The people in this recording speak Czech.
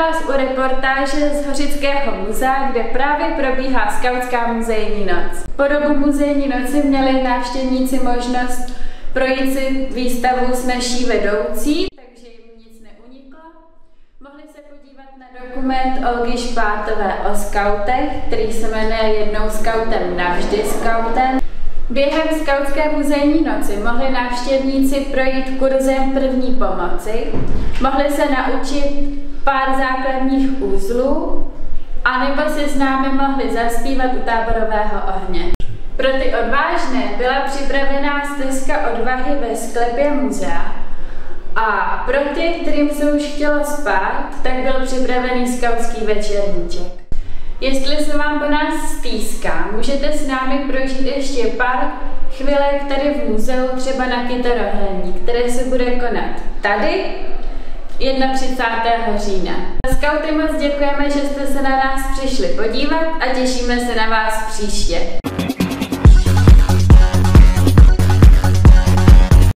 Vás u reportáže z Hořického muzea, kde právě probíhá skautská muzejní noc. Po dobu muzejní noci měli návštěvníci možnost projít si výstavu s naší vedoucí, takže jim nic neuniklo. Mohli se podívat na dokument Olgy Špátové o skautech, který se jmenuje Jednou skautem navždy skautem. Během skautské muzejní noci mohli návštěvníci projít kurzem první pomoci, mohli se naučit pár základních úzlů, anebo si s námi mohli zaspívat u táborového ohně. Pro ty odvážné byla připravená stezka odvahy ve sklepě muzea a pro ty, kterým se už chtělo spát, tak byl připravený skautský večerníček. Jestli se vám po nás stýská, můžete s námi prožít ještě pár chvilek tady v muzeu, třeba na kytarohraní, které se bude konat tady 31. října. Skauty moc děkujeme, že jste se na nás přišli podívat a těšíme se na vás příště.